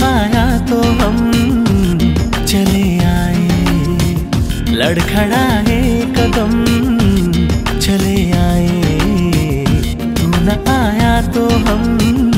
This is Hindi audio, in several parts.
आया तो हम चले आए। लड़खड़ाए कदम चले आए। तू न आया तो हम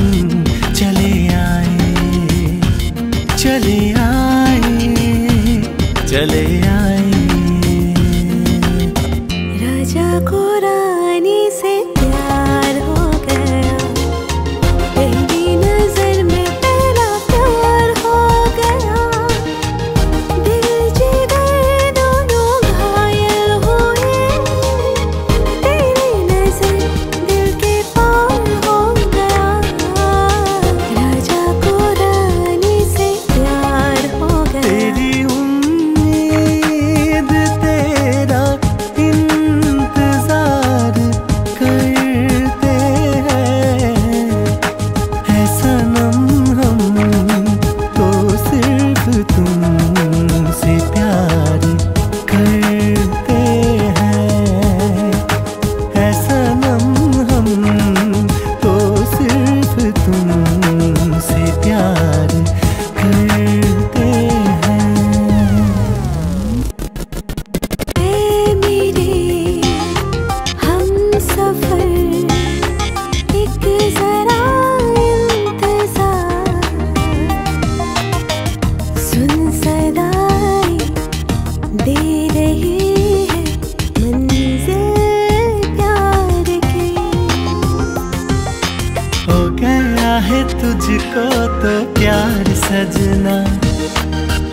हो गया है तुझको तो प्यार सजना।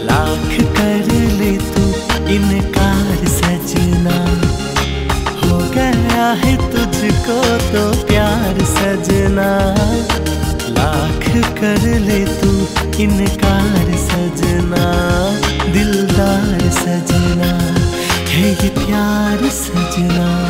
लाख कर ले तू इनकार सजना। हो गया है तुझको तो प्यार सजना। लाख कर ले तू इनकार सजना। दिलदार सजना, है ये प्यार सजना।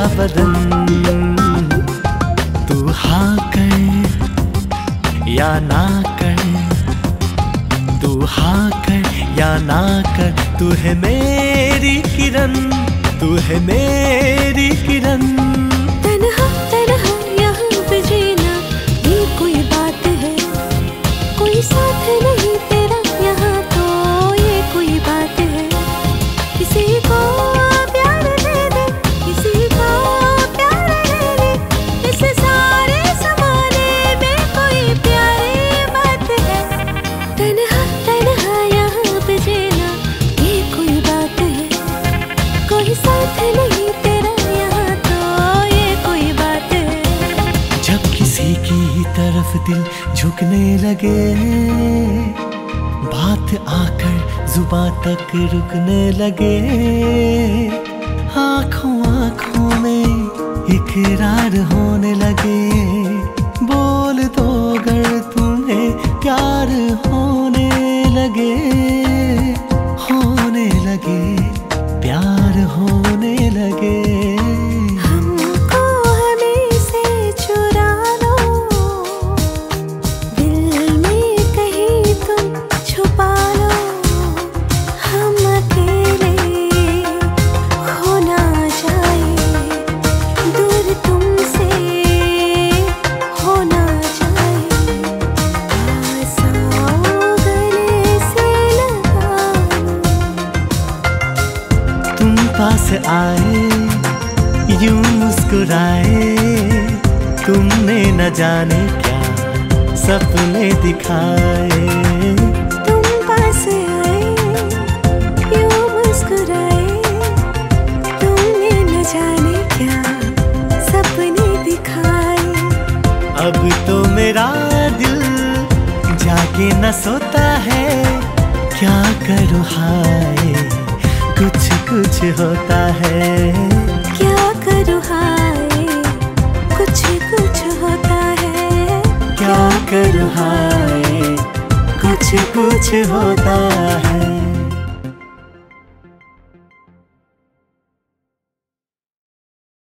मेरा बदन। तू हाँ कर या ना कर तू हाँ कर या ना कर तू है मेरी किरण, तू है मेरी किरण। दिल झुकने लगे बात आकर जुबा तक रुकने लगे आँखों आँखों में इकरार होने लगे पास आए यूँ मुस्कुराए तुमने न जाने क्या सपने दिखाए। तुम पास आए यूँ मुस्कुराए तुमने न जाने क्या सपने दिखाए। अब तो मेरा दिल जाके न सोता है क्या करूँ हाय। कुछ कुछ होता है। क्या करूँ हाय? कुछ कुछ होता है। क्या करूँ हाय? कुछ कुछ होता है।